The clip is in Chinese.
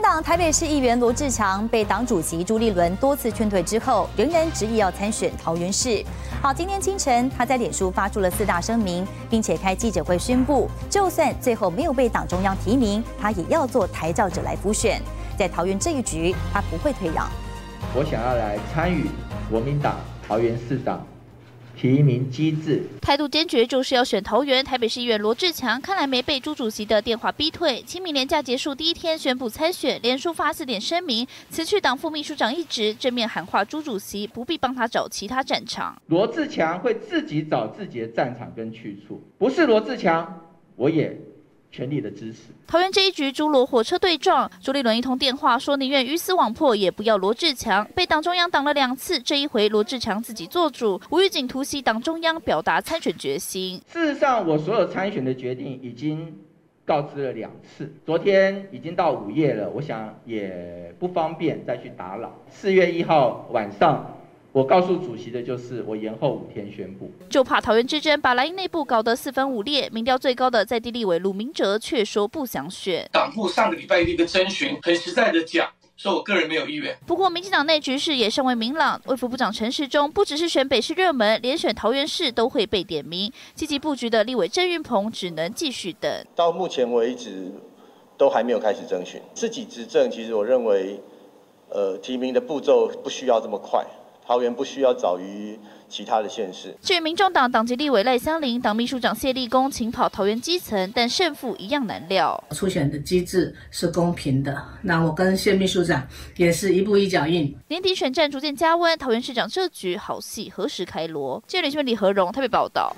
党台北市议员罗志强被党主席朱立伦多次劝退之后，仍然执意要参选桃园市。好，今天清晨他在脸书发出了四大声明，并且开记者会宣布，就算最后没有被党中央提名，他也要做台教者来辅选。在桃园这一局，他不会退让。我想要来参与国民党桃园市长。提名机制态度坚决，就是要选桃园台北市议员罗志强。看来没被朱主席的电话逼退。清明年假结束第一天宣布参选，连书发四点声明，辞去党副秘书长一职，正面喊话朱主席不必帮他找其他战场。罗志强会自己找自己的战场跟去处，不是罗志强，我也。全力的支持。桃园这一局，朱罗火车对撞，朱立伦一通电话说宁愿鱼死网破，也不要罗志强。被党中央挡了两次，这一回罗志强自己做主，吴玉警突袭党中央，表达参选决心。事实上，我所有参选的决定已经告知了两次，昨天已经到午夜了，我想也不方便再去打扰。四月一号晚上。我告诉主席的就是，我延后五天宣布。就怕桃园之争把蓝营内部搞得四分五裂，民调最高的在地立委鲁明哲却说不想选。党部上个礼拜一个征询，很实在的讲，说我个人没有意愿。不过民进党内局势也尚未明朗，卫副部长陈时中不只是选北市热门，连选桃园市都会被点名。积极布局的立委郑运鹏只能继续等。到目前为止，都还没有开始征询。自己执政，其实我认为，呃，提名的步骤不需要这么快。桃园不需要早于其他的县市。至于民众党党籍立委赖香林、党秘书长谢立功，请跑桃园基层，但胜负一样难料。初选的机制是公平的，那我跟谢秘书长也是一步一脚印。年底选战逐渐加温，桃园市长这局好戏何时开锣？记者李李和荣特别报道。